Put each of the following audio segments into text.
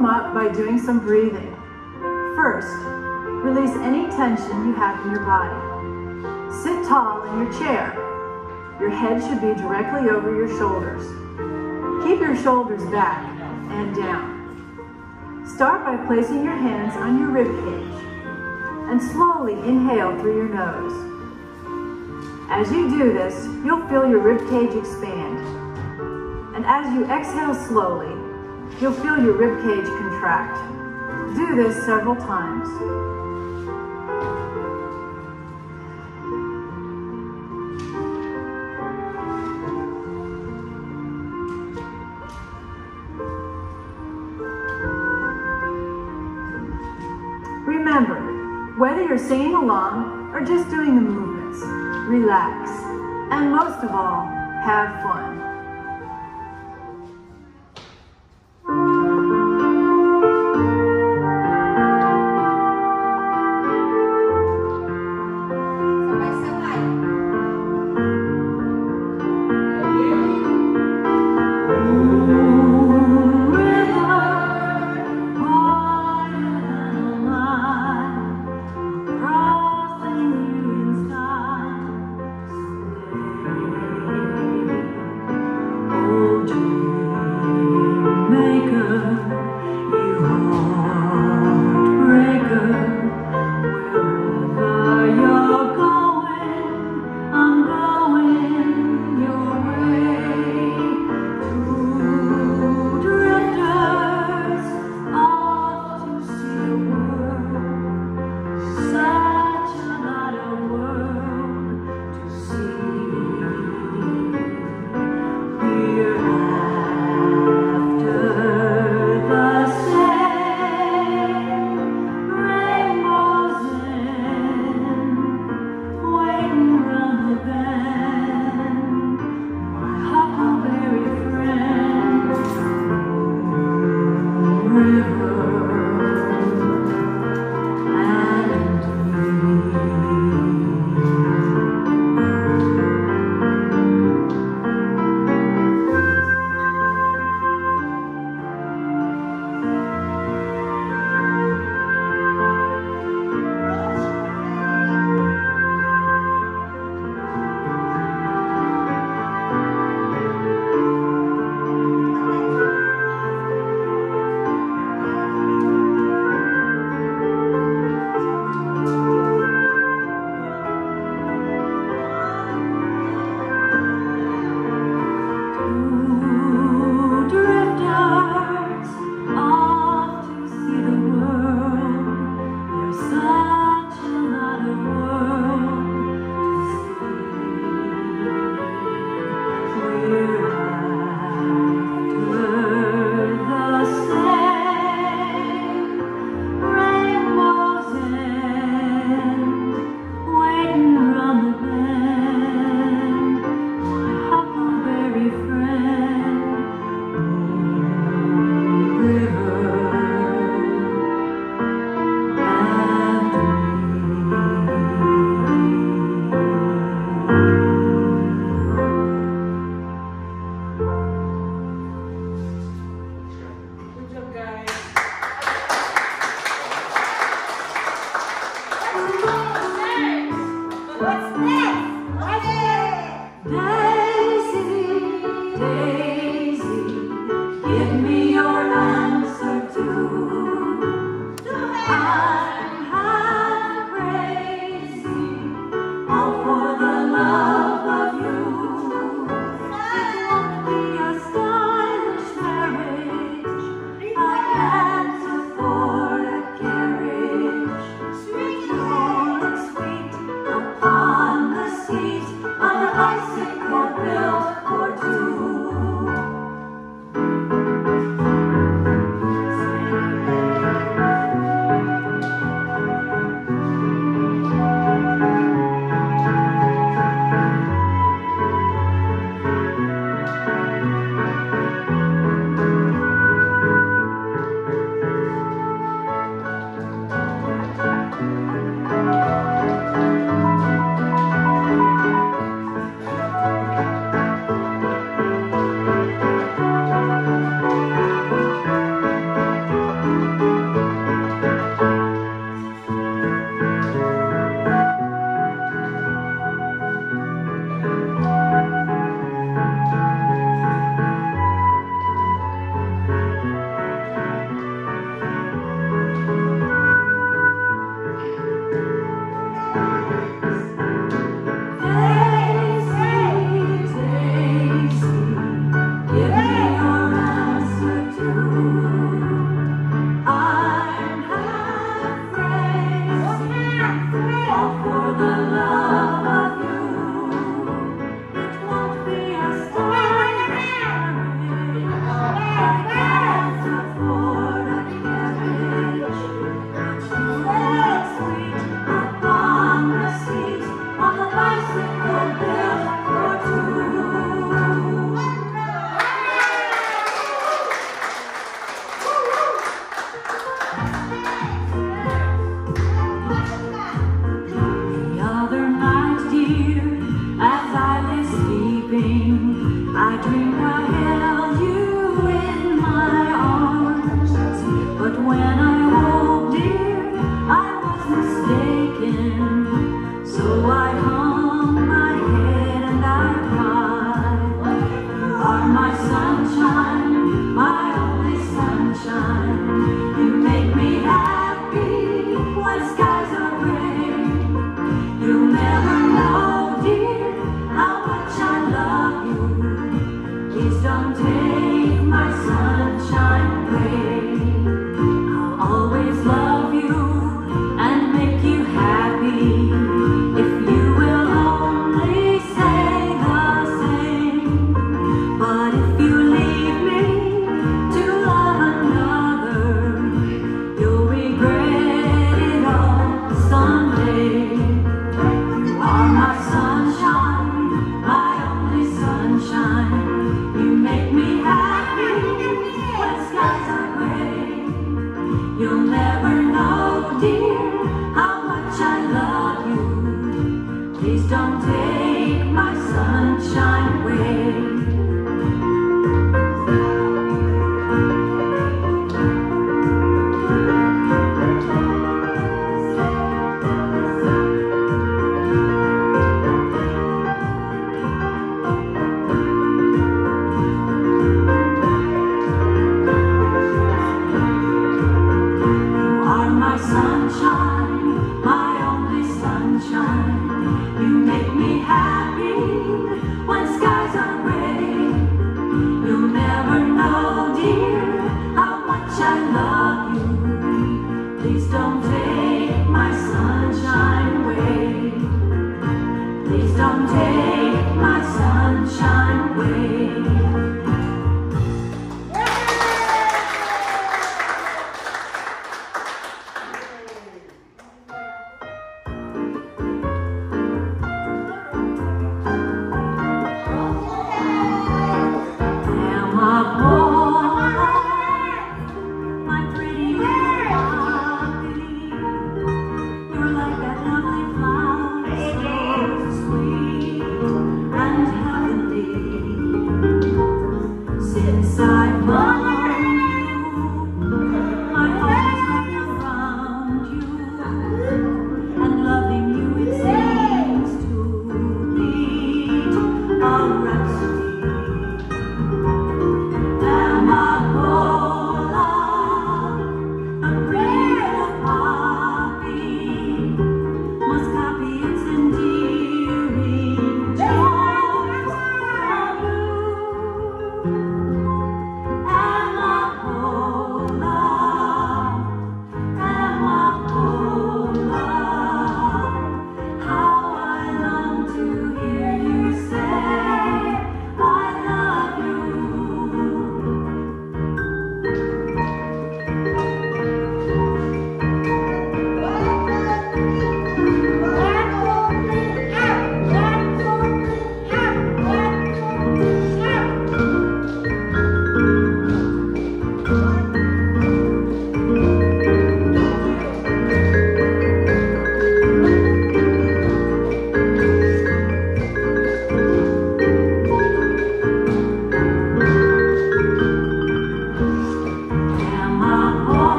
warm up by doing some breathing. First, release any tension you have in your body. Sit tall in your chair. Your head should be directly over your shoulders. Keep your shoulders back and down. Start by placing your hands on your rib cage and slowly inhale through your nose. As you do this, you'll feel your rib cage expand. And as you exhale slowly, you'll feel your rib cage contract. Do this several times. Remember, whether you're singing along or just doing the movements, relax. And most of all, have fun.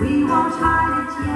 We won't hide it yet.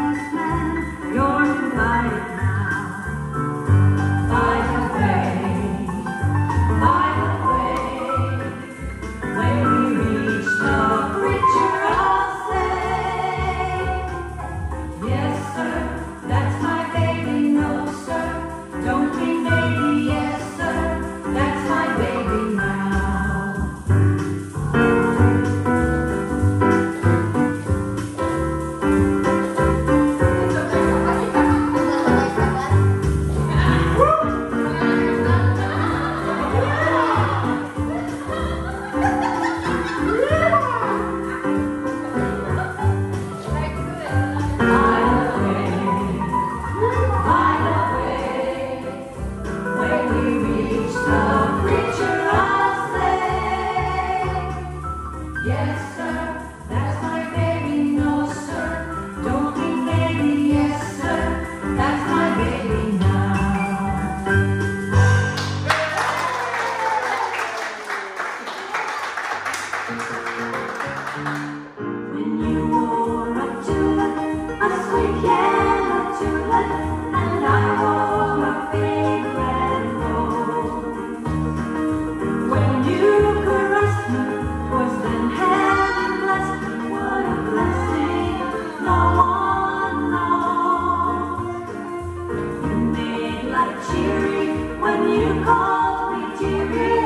when you called me dearie.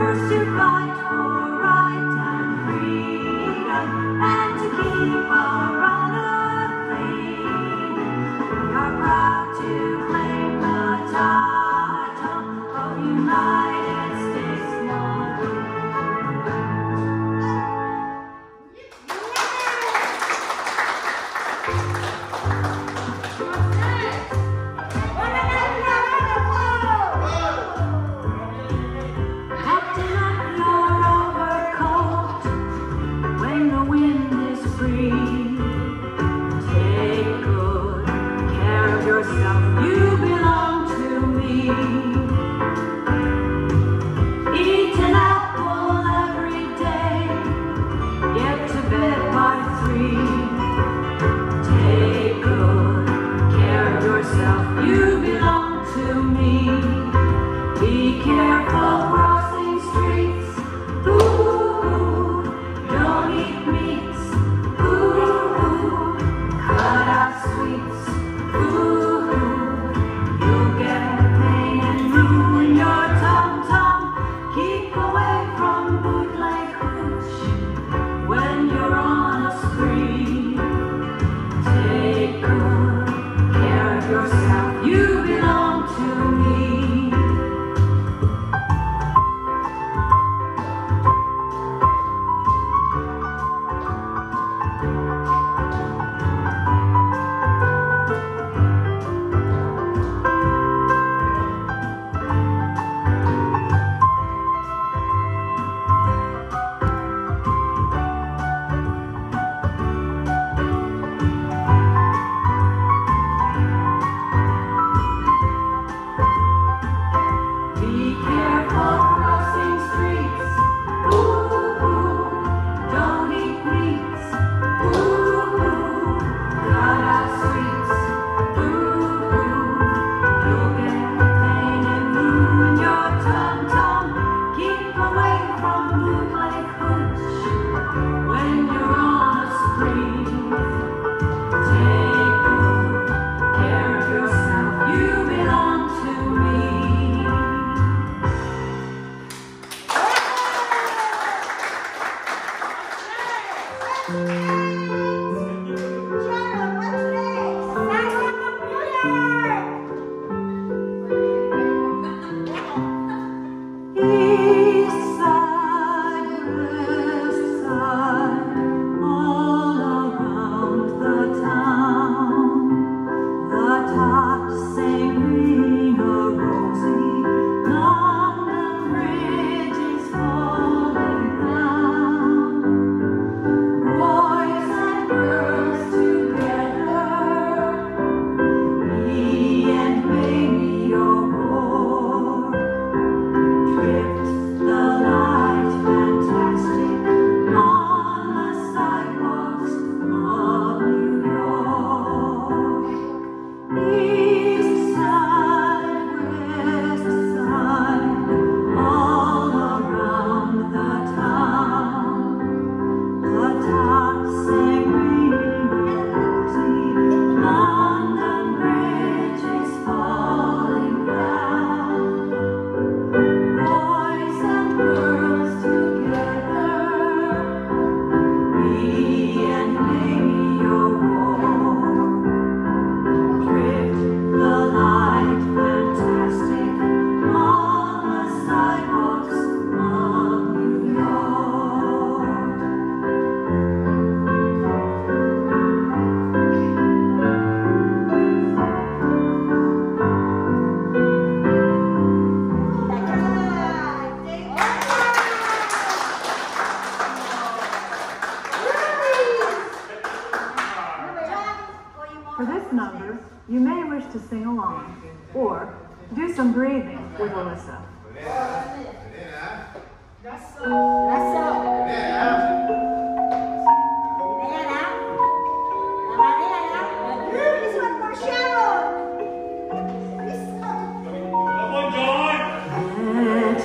First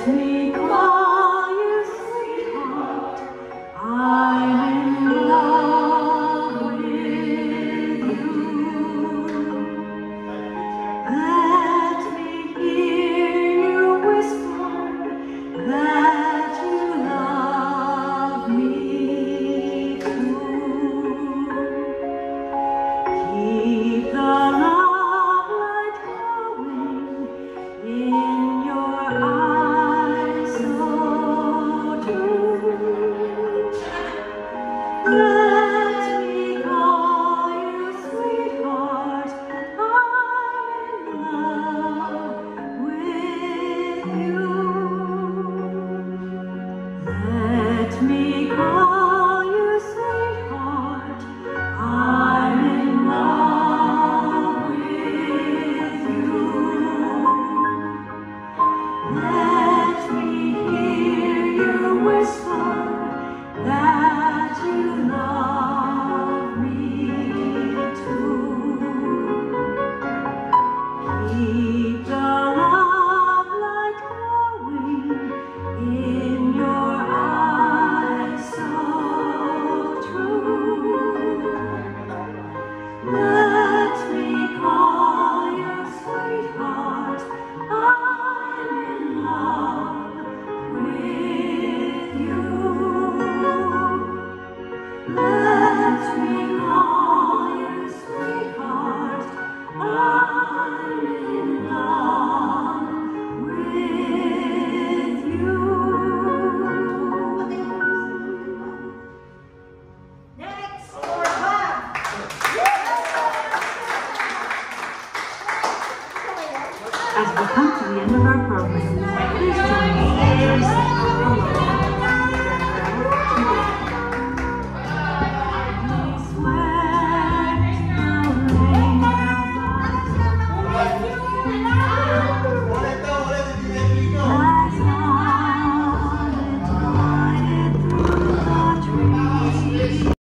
that